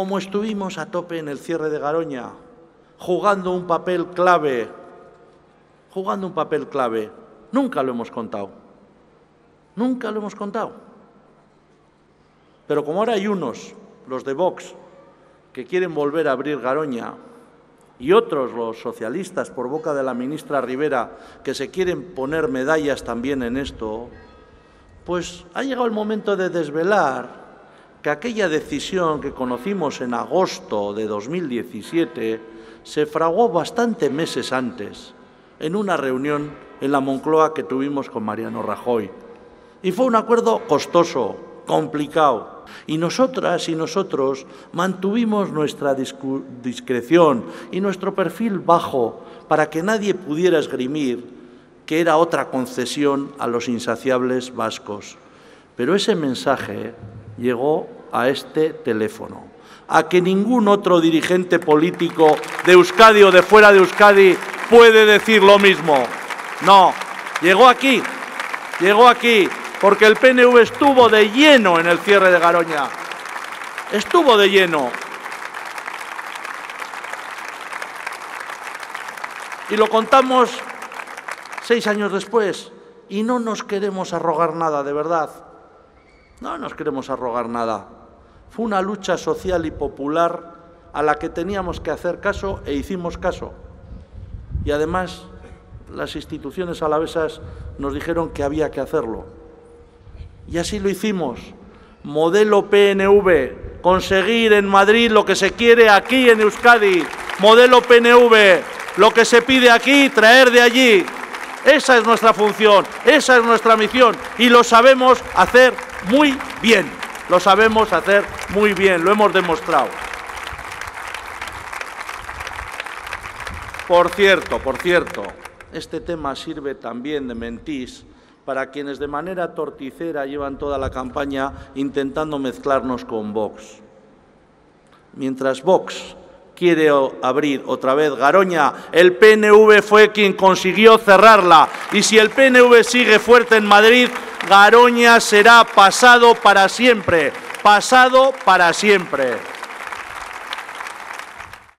como estuvimos a tope en el cierre de Garoña, jugando un papel clave, jugando un papel clave. Nunca lo hemos contado. Nunca lo hemos contado. Pero como ahora hay unos, los de Vox, que quieren volver a abrir Garoña, y otros, los socialistas, por boca de la ministra Rivera, que se quieren poner medallas también en esto, pues ha llegado el momento de desvelar que aquella decisión que conocimos en agosto de 2017 se fraguó bastante meses antes, en una reunión en la Moncloa que tuvimos con Mariano Rajoy. Y fue un acuerdo costoso, complicado. Y nosotras y nosotros mantuvimos nuestra discreción y nuestro perfil bajo para que nadie pudiera esgrimir que era otra concesión a los insaciables vascos. Pero ese mensaje llegó a este teléfono, a que ningún otro dirigente político de Euskadi o de fuera de Euskadi puede decir lo mismo. No, llegó aquí, llegó aquí, porque el PNV estuvo de lleno en el cierre de Garoña. Estuvo de lleno. Y lo contamos seis años después. Y no nos queremos arrogar nada, de verdad. No nos queremos arrogar nada. Fue una lucha social y popular a la que teníamos que hacer caso e hicimos caso. Y además las instituciones alavesas nos dijeron que había que hacerlo. Y así lo hicimos. Modelo PNV, conseguir en Madrid lo que se quiere aquí en Euskadi. Modelo PNV, lo que se pide aquí, traer de allí. Esa es nuestra función, esa es nuestra misión y lo sabemos hacer muy bien. Lo sabemos hacer muy bien, lo hemos demostrado. Por cierto, por cierto, este tema sirve también de mentís para quienes de manera torticera llevan toda la campaña intentando mezclarnos con Vox. Mientras Vox quiere abrir otra vez Garoña, el PNV fue quien consiguió cerrarla. Y si el PNV sigue fuerte en Madrid, Garoña será pasado para siempre, pasado para siempre.